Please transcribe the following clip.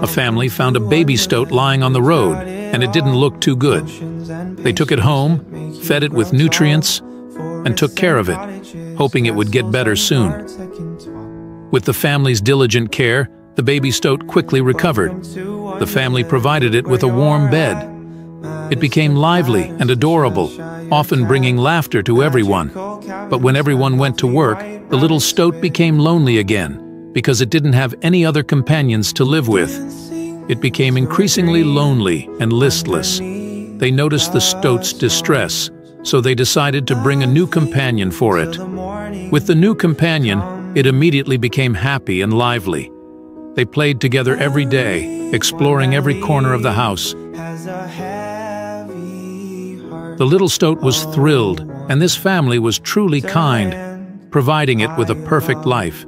a family found a baby stoat lying on the road, and it didn't look too good. They took it home, fed it with nutrients, and took care of it, hoping it would get better soon. With the family's diligent care, the baby stoat quickly recovered. The family provided it with a warm bed. It became lively and adorable, often bringing laughter to everyone. But when everyone went to work, the little stoat became lonely again because it didn't have any other companions to live with. It became increasingly lonely and listless. They noticed the stoat's distress, so they decided to bring a new companion for it. With the new companion, it immediately became happy and lively. They played together every day, exploring every corner of the house. The little stoat was thrilled, and this family was truly kind, providing it with a perfect life.